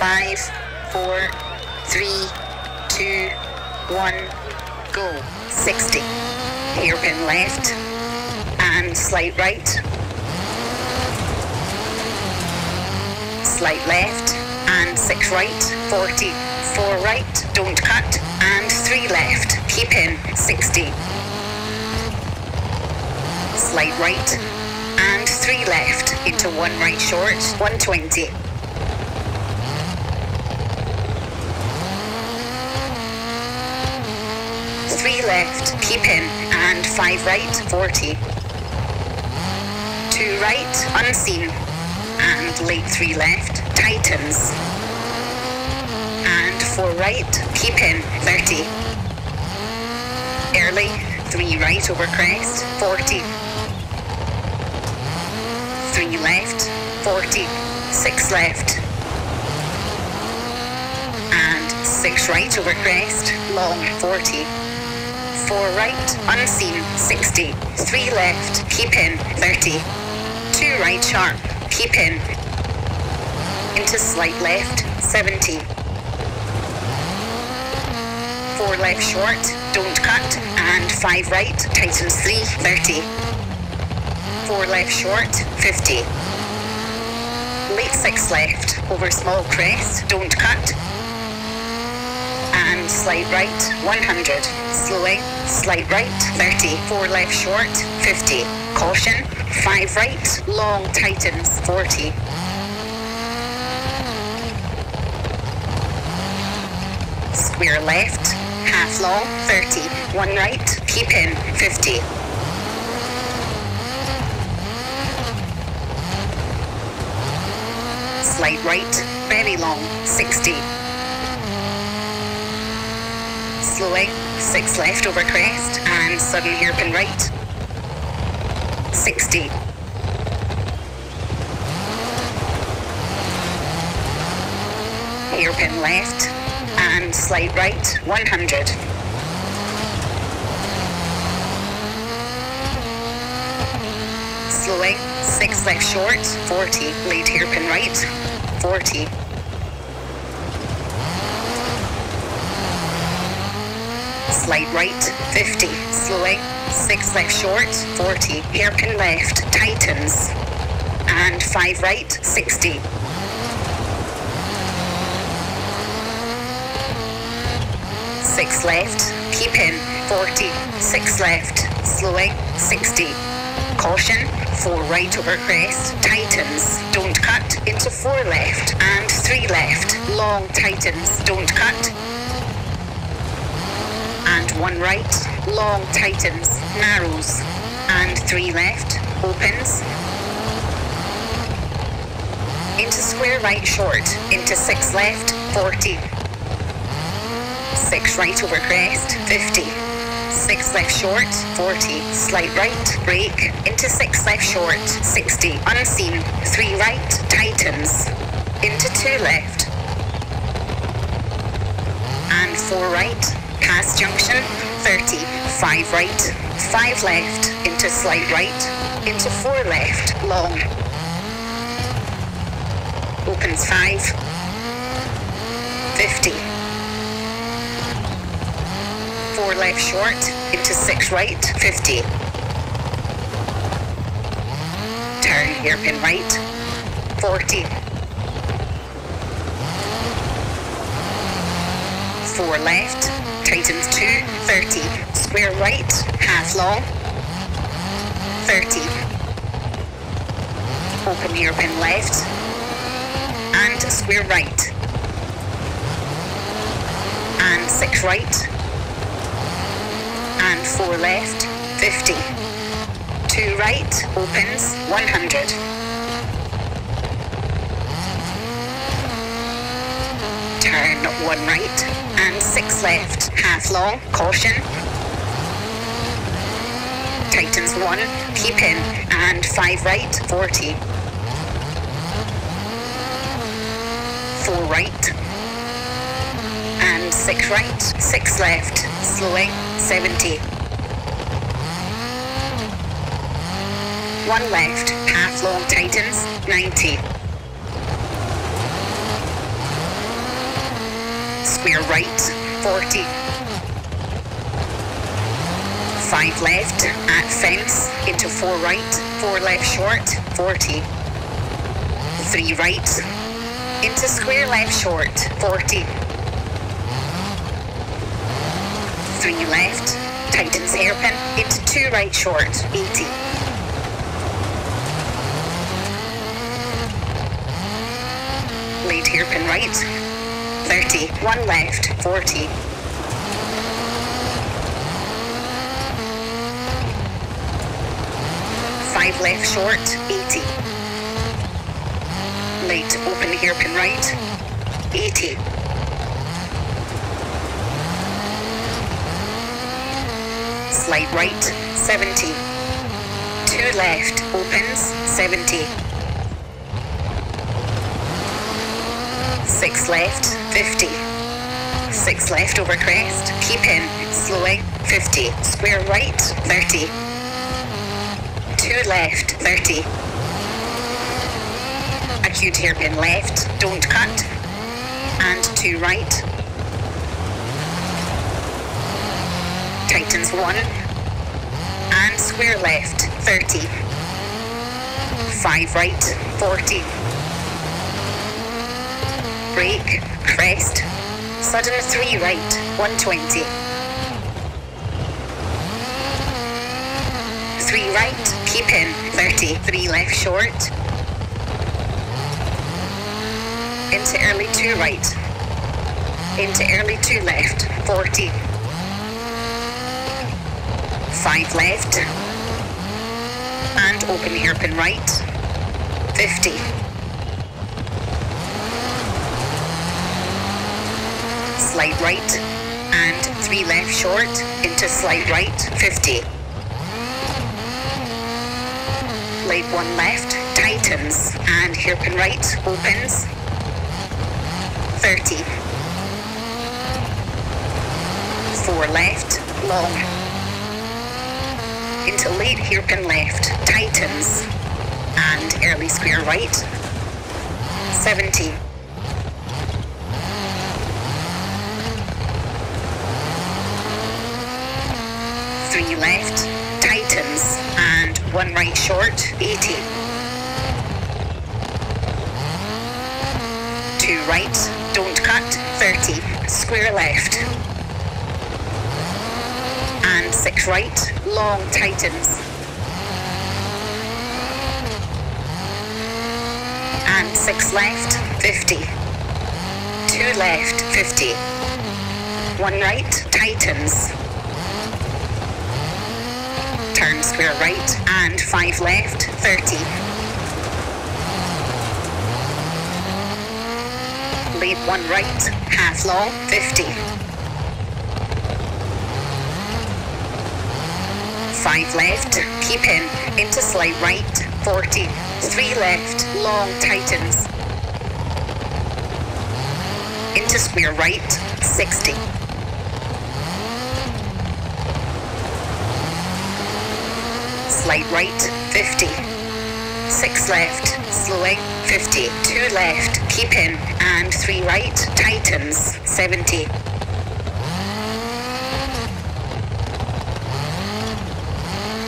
Five, four, three, two, one, go. 60. Hairpin left and slight right. Slight left and six right. 40. Four right, don't cut. And three left. Keep in. 60. Slight right and three left into one right short. 120. Three left, keep in, and five right, 40. Two right, unseen, and late three left, tightens. And four right, keep in, 30. Early, three right over crest, 40. Three left, 40. Six left. And six right over crest, long, 40 four right, unseen, 60. Three left, keep in, 30. Two right sharp, keep in. Into slight left, 70. Four left short, don't cut, and five right, tightens three, 30. Four left short, 50. Late six left, over small crest, don't cut, slight right 100 slowing slight right 30 four left short 50 caution five right long tightens 40 square left half long 30 one right keep in 50 slight right very long 60 slowing, six left over crest, and sudden hairpin right. 60. Hairpin left, and slight right, 100. Slowing, six left short, 40. Late hairpin right, 40. Slight right, 50. Slowing, 6 left short, 40. Hairpin left, tightens. And 5 right, 60. Six left, keep in, 40. Six left, slowing, 60. Caution, four right over crest, tightens, don't cut, into four left, and three left, long tightens, don't cut, one right, long tightens, narrows, and three left, opens, into square right short, into six left, 40, six right over crest, 50, six left short, 40, slight right, brake, into six left short, 60, unseen, three right, tightens, into two left, and four right, past junction, 30, 5 right, 5 left, into slight right, into 4 left, long. Opens 5, 50. 4 left short, into 6 right, 50. Turn hairpin right, 40. 4 left, tightens 2, 30. Square right, half long, 30. Open hairpin left, and square right. And 6 right, and 4 left, 50. 2 right, opens, 100. Turn 1 right, and 6 left, half long, caution. tightens 1, keep in, and 5 right, 40. 4 right, and 6 right, 6 left, slowing, 70. 1 left, half long. tightens, 90. Square right, 40. 5 left at fence into 4 right, 4 left short, 40. 3 right into square left short, 40. 3 left, tightens hairpin into 2 right short, 80. Late hairpin right, 30. 1 left, 40. Five left short, 80. Late open hairpin right, 80. Slight right, 70. Two left, opens, 70. Six left, 50. Six left over crest, keep in, slowing, 50. Square right, 30. Two left, 30. Acute hairpin left, don't cut. And two right. Tightens one. And square left, 30. Five right, 40 brake, crest, sudden 3 right, 120. 3 right, keep in, 30, 3 left short. Into early 2 right. Into early 2 left, 40. 5 left. And open hairpin right, 50. Slide right, and three left short into slight right, 50. Late one left, tightens, and hairpin right, opens, 30. Four left, long. Into late hairpin left, tightens, and early square right, 70. Three left, tightens, and one right short, 80. Two right, don't cut, 30, square left. And six right, long tightens. And six left, 50. Two left, 50. One right, tightens turn square right and 5 left, 30. Late 1 right, half long, 50. 5 left, keep in, into slight right, 40. 3 left, long tightens. Into square right, 60. Slide right, 50. Six left, slowing, 50. Two left, keep in, and three right, tightens, 70.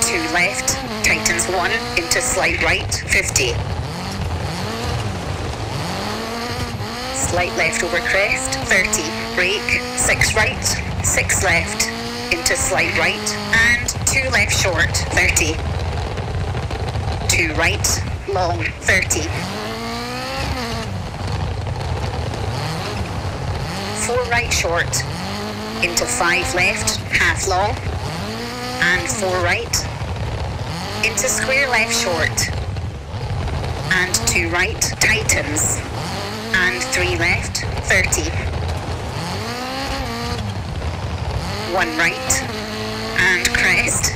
Two left, tightens one, into slight right, 50. Slight left over crest, 30. Brake, six right, six left, into slight right, and two left short, 30. Two right, long, 30. Four right short, into five left, half long, and four right, into square left short, and two right, tightens, and three left, 30. One right, crest.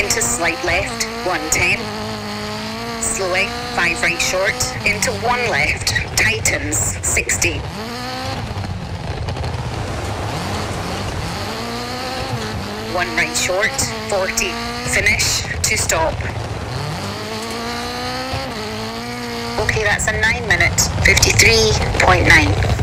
Into slight left, 110. Slowing, 5 right short, into 1 left, tightens, 60. One right short, 40. Finish, to stop. Okay, that's a 9 minute 53.9.